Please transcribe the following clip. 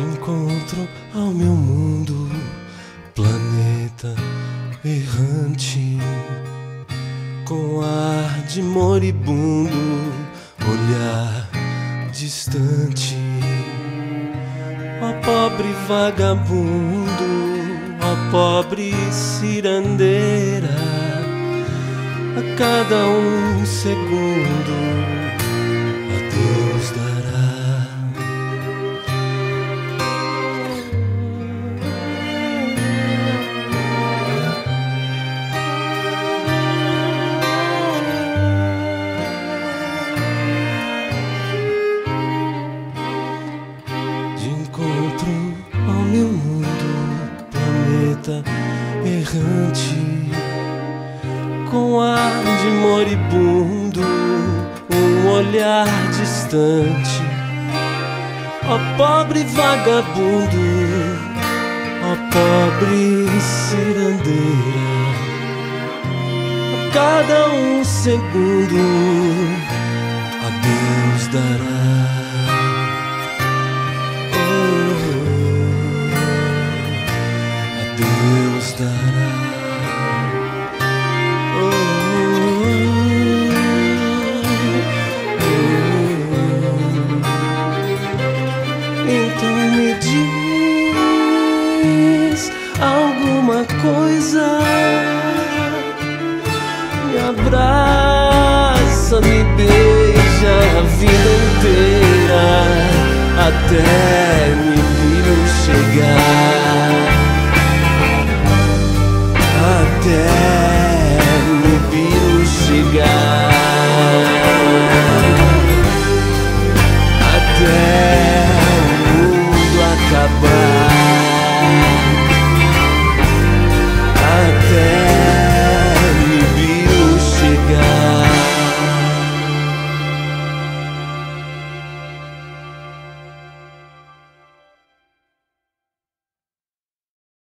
encontro ao meu mundo, planeta errante, com ar de moribundo, olhar distante. Ó pobre vagabundo, ó pobre cirandeira, a cada um segundo errante, com ar de moribundo, um olhar distante. Ó pobre vagabundo, ó pobre cirandeira, a cada um segundo a Deus dará. Dará. Então me diz alguma coisa, me abraça, me beija a vida inteira até